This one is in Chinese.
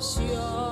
想